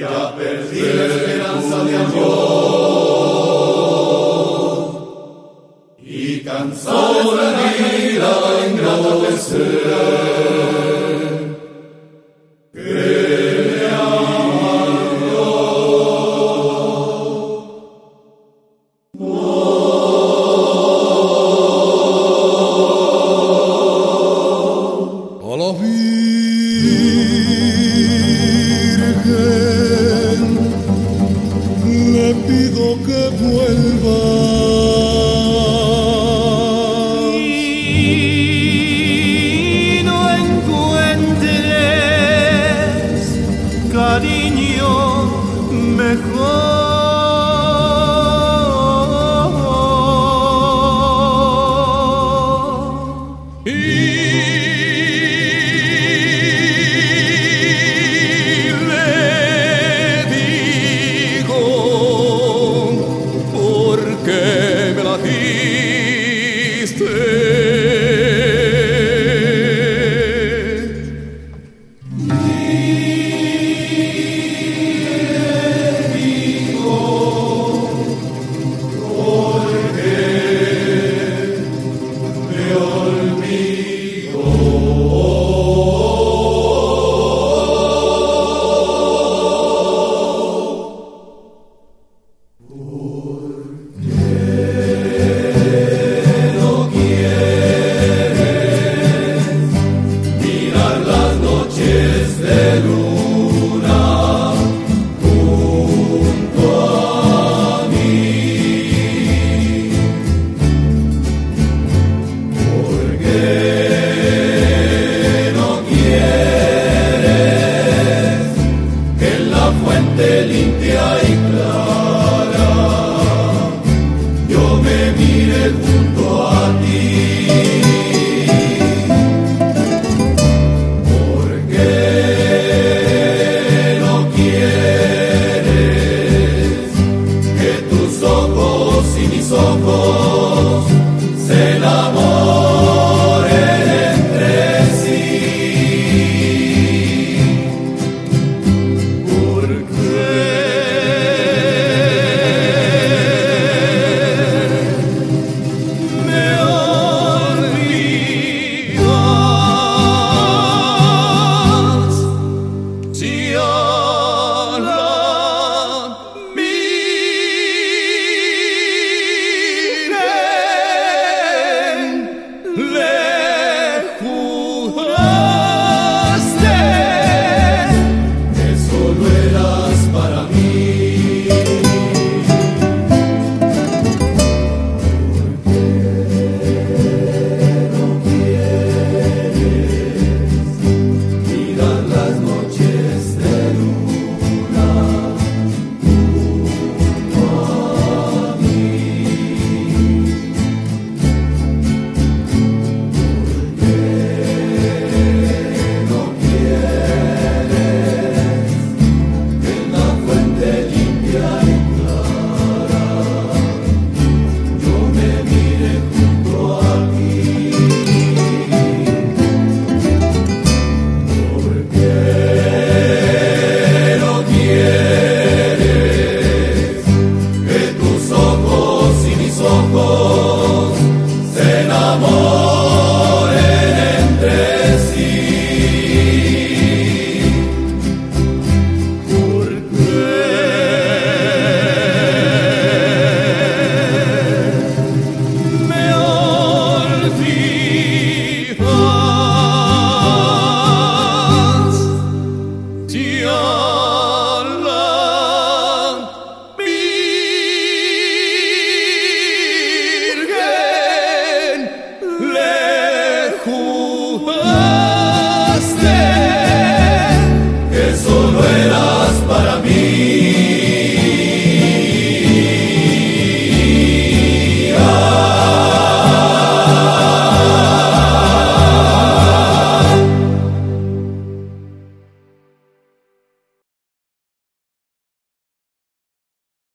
Ya perdí la esperanza de amor cariño mejor. limpia y clara, yo me miré junto a ti. ¿Por qué no quieres que tus ojos y mis ojos see.